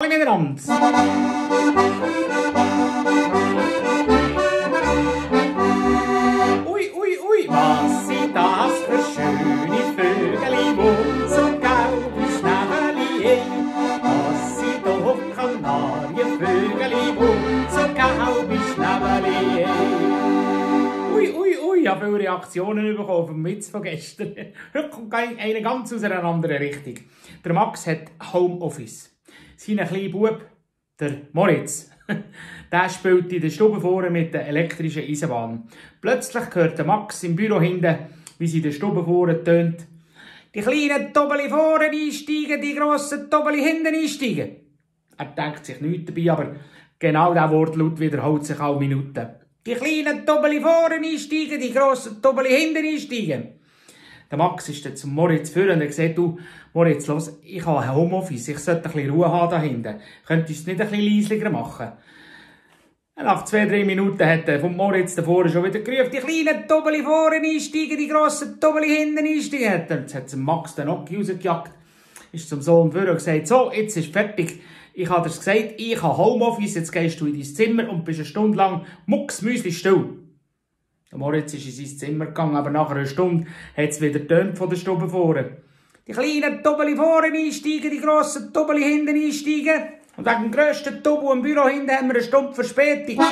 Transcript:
Miteinander. Ui, ui, ui, was sind das für schöne Vögel, wo so gelbe Schnäbeli haben? Das sind doch Kanarienvögel, wo so gelbe Schnäbeli haben. Ui, ui, ui, ich habe viele Reaktionen bekommen vom Witz von gestern. Heute kommt eine ganz aus einer anderen Richtung. Der Max hat Homeoffice. Sein kleiner Bub, der Moritz, der spielt in der Stube vorne mit der elektrischen Eisenbahn. Plötzlich hört Max im Büro hinten, wie sie in der Stube vorne tönt. Die kleinen Tobeli vorne einsteigen, die grossen Tobeli hinten einsteigen. Er denkt sich nichts dabei, aber genau dieser Wortlaut wiederholt sich alle Minuten. Die kleinen Tobeli vorne einsteigen, die grossen Tobeli hinten einsteigen. Der Max ist dann zum Moritz führen und er sagt, du, Moritz, los, ich habe ein Homeoffice, ich sollte ein bisschen Ruhe haben da hinten. Könntest du es nicht ein bisschen leislicher machen? Nach zwei, drei Minuten hat er vom Moritz davor schon wieder gerufen, die kleinen Tobeli vorne einsteigen, die grossen Tobeli hinten einsteigen. Jetzt hat Max den Ocki rausgejagt, ist zum Sohn führen und gesagt, so, jetzt ist fertig. Ich habe dir gesagt, ich habe Homeoffice, jetzt gehst du in dein Zimmer und bist eine Stunde lang mucksmüsli still. Moritz ist in sein Zimmer gegangen, aber nach einer Stunde hat es wieder tönt von der Stube vorne. Die kleinen Tobeli vorne einsteigen, die grossen Tobeli hinten einsteigen. Und wegen dem grössten Tubu im Büro hinten haben wir eine Stunde Verspätung.